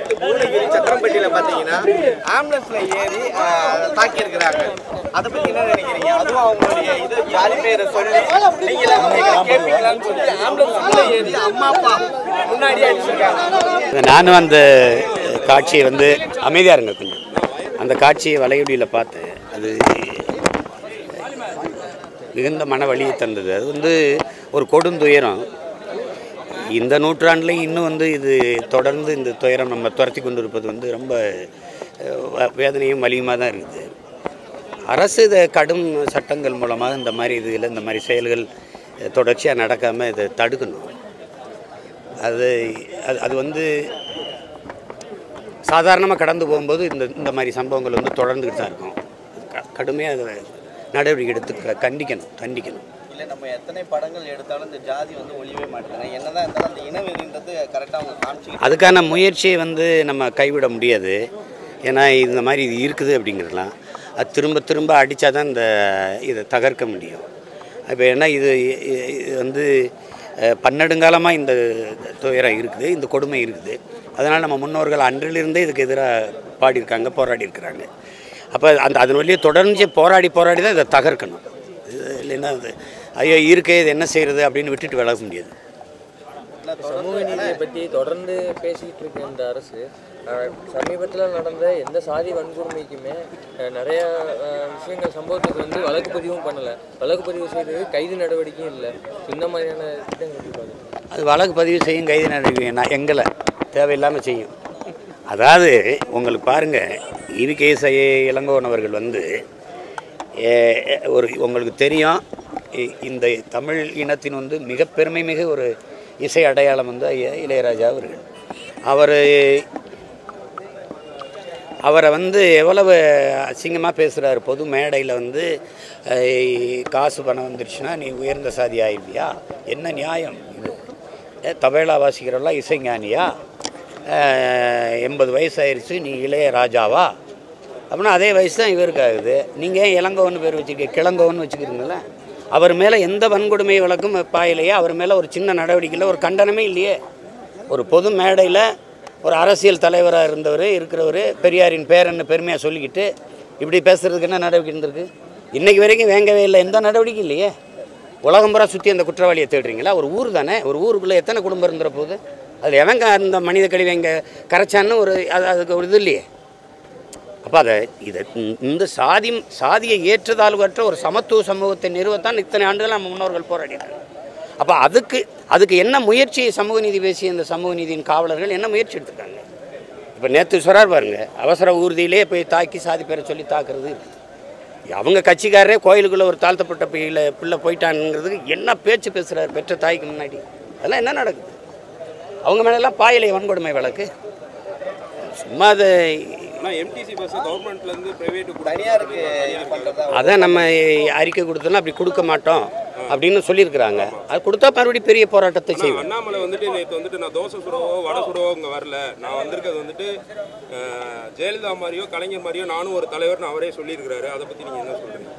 நேற்று பூனகிரி சத்திரம்பட்டியில பாத்தீங்கன்னா ஆம்புலன்ஸ்ல ஏறி தாக்கி இருக்கிறாங்க அதை பத்தி என்ன நினைக்கிறீங்க? அதுவும் அவங்களுடைய இது ஜாதி பேரை சொல்லி நீங்களே கேட்பீங்களான்னு சொல்லி ஆம்புலன்ஸ் ஏறி அம்மா அப்பா முன்னாடி அடிச்சிருக்காங்க. நானும் அந்த காட்சியை வந்து அமைதியாக இருங்க கொஞ்சம். அந்த காட்சியை வலையொலியில் பார்த்தேன் அது மிகுந்த மன வழியை தந்தது. அது வந்து ஒரு கொடுந்துயரம். இந்த நூற்றாண்டில் இன்னும் வந்து இது தொடர்ந்து இந்த துயரம் நம்ம துரத்தி கொண்டு இருப்பது வந்து ரொம்ப வேதனையும் வலியுமாக தான் இருக்குது. அரசு இதை கடும் சட்டங்கள் மூலமாக இந்த மாதிரி இதில் இந்த மாதிரி செயல்கள் தொடர்ச்சியாக நடக்காமல் இதை தடுக்கணும். அது அது அது வந்து சாதாரணமாக கடந்து போகும்போது இந்த இந்த மாதிரி சம்பவங்கள் வந்து தொடர்ந்துக்கிட்டு தான் இருக்கும். க கடுமையாக அதை நடவடிக்கை எடுத்து க கண்டிக்கணும் கண்டிக்கணும். இல்ல நம்ம எத்தனை படங்கள் எடுத்தாலும் இந்த ஜாதி வந்து ஒழியவே மாட்டாங்க என்னதான் இருந்தாலும் அந்த இனவெறின்றது கரெக்டாக அவங்க காமிச்சு அதுக்கான முயற்சியை வந்து நம்ம கைவிட முடியாது. ஏன்னா இந்த மாதிரி இது இருக்குது அப்படிங்கிறதுலாம். அது திரும்ப திரும்ப அடித்தா தான் இந்த இதை தகர்க்க முடியும். இப்போ ஏன்னா இது வந்து பன்னெடுங்காலமாக இந்த துயரம் இருக்குது இந்த கொடுமை இருக்குது. அதனால் நம்ம முன்னோர்கள் அன்றிலிருந்தே இதுக்கு எதிராக பாடியிருக்காங்க போராடி இருக்கிறாங்க அப்போ அந்த அதன் வழியே தொடர்ந்து போராடி போராடி தான் இதை தகர்க்கணும். இல்லைன்னா அது ஐயோ இருக்கே இது என்ன செய்கிறது அப்படின்னு விட்டுட்டு விலக முடியாது. சமூக நீதியை பற்றி தொடர்ந்து பேசிக்கிட்டு இருக்க இந்த அரசு சமீபத்தில் நடந்த எந்த சாதி வன்கொடுமைக்குமே நிறைய விஷயங்கள் சம்பவத்துக்கு வந்து வழக்கு பதிவும் பண்ணலை. வழக்கு பதிவு செய்தது கைது நடவடிக்கையும் இல்லை. இந்த மாதிரியான திட்டங்கள் அது வழக்கு பதிவு செய்யும் கைது நடவடிக்கை நான் எங்களை தேவையில்லாமல் செய்யும். அதாவது உங்களுக்கு பாருங்கள் இவிகேஎஸ் இளங்கோவன் அவர்கள் வந்து ஒரு உங்களுக்கு தெரியும் இ- இந்த தமிழ் இனத்தின் வந்து மிக பெருமை மிக ஒரு இசை அடையாளம் வந்து ஐயா இளையராஜா அவர்கள். அவர் அவரை வந்து எவ்வளவு அசிங்கமாக பேசுகிறாரு பொது மேடையில் வந்து காசு பணம் வந்துருச்சுன்னா நீ உயர்ந்த சாதி ஆயிடுவியா என்ன நியாயம் இது? தபேலா வாசிக்கிறவெல்லாம் இசைஞானியா? எண்பது வயசு ஆயிடுச்சு நீ இளைய ராஜாவா? அப்படின்னா அதே வயசு தான் இவருக்கு ஆகுது. நீங்கள் ஏன் இளங்கோன்னு பேர் வச்சுருக்கீங்க கிளங்கோன்னு வச்சுக்கிறீங்கள அவர் மேலே எந்த வன்கொடுமை வழக்கும் பாயிலையே. அவர் மேலே ஒரு சின்ன நடவடிக்கையில் ஒரு கண்டனமே இல்லையே. ஒரு பொது மேடையில் ஒரு அரசியல் தலைவராக இருந்தவர் இருக்கிறவர் பெரியாரின் பேரன்னு பெருமையாக சொல்லிக்கிட்டு இப்படி பேசுகிறதுக்கு என்ன நடவடிக்கை இருந்திருக்கு? இன்றைக்கி வரைக்கும் வேங்கவே இல்லை. எந்த நடவடிக்கை இல்லையே. உலகம் பூரா சுற்றி அந்த குற்றவாளியை தேடுறீங்களா? ஒரு ஊர் தானே. ஒரு ஊருக்குள்ளே எத்தனை குடும்பம் இருந்துற போது அது எவங்க அந்த மனித கழிவு எங்கே கரைச்சான்னு ஒரு அது அதுக்கு ஒரு இது இல்லையே. அப்போ அதை இதை இந்த- சாதி சாதியை ஏற்றதாழ்வற்ற ஒரு சமத்துவ சமூகத்தை நிறுவத்தான் இத்தனை ஆண்டுகள் நம்ம முன்னோர்கள் போராடினாங்க அப்போ அதுக்கு அதுக்கு என்ன முயற்சி சமூக நீதி பேசிய இந்த சமூக நீதியின் காவலர்கள் என்ன முயற்சி எடுத்துருக்காங்க? இப்போ நேற்று சொல்கிறார் பாருங்க அவசர ஊர்தியிலே போய் தாக்கி சாதி பேரை சொல்லி தாக்குறது. அவங்க கட்சிக்காரரே கோயிலுக்குள்ளே ஒரு தாழ்த்தப்பட்ட பிள்ளை பிள்ளை போயிட்டானுங்கிறதுக்கு என்ன பேச்சு பேசுகிறார் பெற்ற தாய்க்கு முன்னாடி? அதெல்லாம் என்ன நடக்குது? அவங்க மேலெல்லாம் பாயிலை வன்கொடுமை வழக்கு. சும்மா அதை ஆனால் எம்டிசி பஸ் கவர்மெண்ட்லேருந்து ப்ரைவேட்டு தனியாருக்கு இது பண்றதா? அதை நம்ம அறிக்கை கொடுத்தோம்னா அப்படி கொடுக்க மாட்டோம் அப்படின்னு சொல்லியிருக்கிறாங்க. அது கொடுத்தா மறுபடியும் பெரிய போராட்டத்தை செய்வோம். அண்ணாமலை வந்துட்டு நேற்று வந்துட்டு நான் தோசை சுடவோ வடை சுடவோ இங்கே வரல. நான் வந்திருக்கிறது வந்துட்டு ஜெயலலிதா மாதிரியோ கலைஞர் மாதிரியோ நானும் ஒரு தலைவர்னு அவரே சொல்லியிருக்கிறாரு. அதை பற்றி நீங்கள் என்ன சொல்கிறீங்க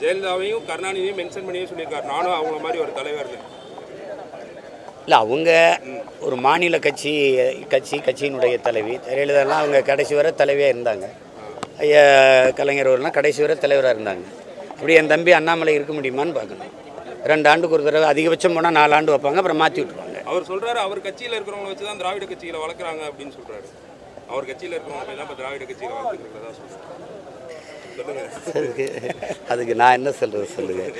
ஜெயலலிதாவையும் கருணாநிதியும் மென்ஷன் பண்ணியே சொல்லியிருக்காரு. நானும் அவங்கள மாதிரி ஒரு தலைவர்னு. இல்லை அவங்க ஒரு மாநில கட்சி கட்சி கட்சியினுடைய தலைவி. ஜெயலலிதாலாம் அவங்க கடைசி வரை தலைவியாக இருந்தாங்க. ஐயா கலைஞர் அவர்கள்லாம் கடைசி வரை தலைவராக இருந்தாங்க. அப்படி என் தம்பி அண்ணாமலை இருக்க முடியுமான்னு பார்க்கணும். ரெண்டு ஆண்டுக்கு ஒரு தடவை அதிகபட்சம் போனால் நாலு ஆண்டு வைப்பாங்க அப்புறம் மாற்றி விட்ருவாங்க அவர் சொல்றாரு அவர் கட்சியில் இருக்கிறவங்க வச்சு தான் திராவிட கட்சிகளை வளர்க்குறாங்க அப்படின்னு சொல்றாரு. அவர் கட்சியில் இருக்கிறவங்க தான் இப்போ திராவிட கட்சியில் வளர்த்துக்கிறதா சொல்லுங்க. அதுக்கு நான் என்ன சொல்கிறது சொல்லுங்கள்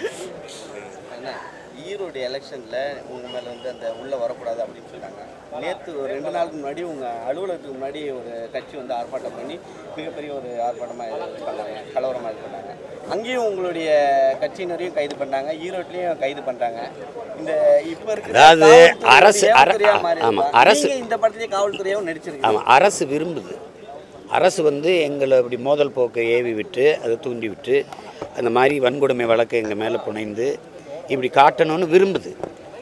ஈரோடு எலெக்ஷன்ல உங்க மேல வந்து அந்த உள்ள வரக்கூடாது அப்படின்னு சொன்னாங்க நேத்து ஒரு ரெண்டு நாளுக்கு முன்னாடி உங்க அலுவலகத்துக்கு முன்னாடி ஒரு கட்சி வந்து ஆர்ப்பாட்டம் பண்ணி மிகப்பெரிய ஒரு ஆர்ப்பாட்டமா இது பண்ணாங்க கலவரமா இது பண்ணாங்க. அங்கேயும் உங்களுடைய கட்சியினரையும் கைது பண்ணாங்க ஈரோட்லயும் கைது பண்றாங்க. இந்த இப்ப இருக்கிற அதாவது அரசு- அர- ஏவக்குறையா மாறி ஆமா, இருக்கா? அரசு- இந்த படத்துலயே காவல்துறையாவும் நடிச்சிருக்கீங்க. ஆமாம் அரசு விரும்புது. அரசு வந்து எங்களை இப்படி மோதல் போக்கை ஏவி விட்டு அதை தூண்டி விட்டு அந்த மாதிரி வன்கொடுமை வழக்கை எங்கள் மேலே புனைந்து இப்படி காட்டணும்னு விரும்புது.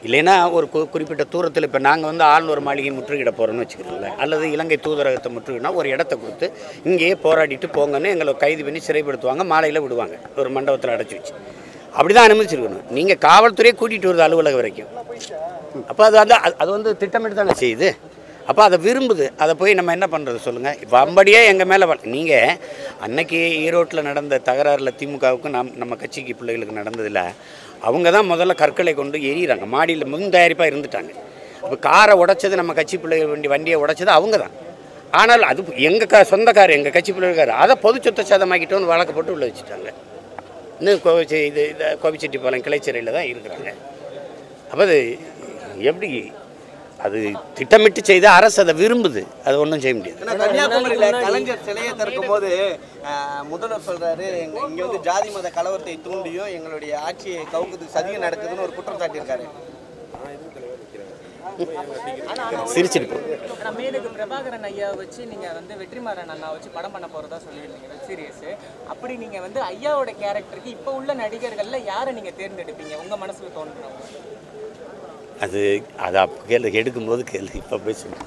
இல்லைன்னா ஒரு கு குறிப்பிட்ட தூரத்தில் இப்போ நாங்கள் வந்து ஆளுநர் மாளிகை முற்றுகிட போகிறோன்னு வச்சுக்கிறோம்ல அல்லது இலங்கை தூதரகத்தை முற்றுகினா ஒரு இடத்த கொடுத்து இங்கேயே போராடிட்டு போங்கன்னு எங்களை கைது பண்ணி சிறைப்படுத்துவாங்க மாலையில் விடுவாங்க ஒரு மண்டபத்தில் அடைச்சி வச்சு. அப்படி தான் அனுமதிச்சிருக்கணும். நீங்கள் காவல்துறையை கூட்டிகிட்டு வருது அலுவலகம் வரைக்கும். அப்போ அது வந்து அது- அது வந்து திட்டமிட்டு தானே செய்யுது. அப்போ அதை விரும்புது. அதை போய் நம்ம என்ன பண்ணுறது சொல்லுங்கள் இப்போ அம்படியே எங்கள் மேலே நீங்கள் அன்னைக்கு ஈரோட்டில் நடந்த தகராறில் திமுகவுக்கும் நம் நம்ம கட்சிக்கு பிள்ளைகளுக்கு நடந்ததில் அவங்க தான் முதல்ல கற்களை கொண்டு எரியிறாங்க மாடியில் முன் தயாரிப்பாக இருந்துட்டாங்க. இப்போ காரை உடைச்சது நம்ம கட்சி பிள்ளைகள் வண்டி வண்டியை உடைச்சது அவங்க தான். ஆனால் அது எங்கள் கா சொந்த கார் எங்கள் கட்சி பிள்ளைகள் அதை பொது சொத்த சேதமாக்கிட்டோன்னு வழக்கு போட்டு உள்ள வச்சுட்டாங்க. இன்னும் கோவிச்சி இது இதை கோபிச்செட்டிப்பாளையம் கிளைச்சிறையில் தான் இருக்கிறாங்க. அப்போ அது எப்படி அது திட்டமிட்டு செய்த அரசு அதை விரும்புது. அது ஒன்றும் செய்ய முடியாது. கன்னியாகுமரியில கலைஞர் சிலையை திறக்கும் போது முதல்வர் சொல்றாரு இங்க வந்து ஜாதி மத கலவரத்தை தூண்டியும் எங்களுடைய ஆட்சியை கவுக்குது சதியம் நடக்குதுன்னு ஒரு குற்றம் சாட்டியிருக்காரு. ஆனா மேலுக்கு பிரபாகரன் ஐயா வச்சு நீங்க வந்து வெற்றிமாறன் அண்ணா வச்சு படம் பண்ண போறதா சொல்லியிருந்தீங்க வெப் சீரிஸ் அப்படி நீங்க வந்து ஐயாவோட கேரக்டருக்கு இப்போ உள்ள நடிகர்கள்ல யாரை நீங்க தேர்ந்தெடுப்பீங்க? உங்க மனசுல தோன்றவங்க அது அதை அப்போ கேள்வி எடுக்கும்போது கேள்வி இப்போ போய் சொல்லு.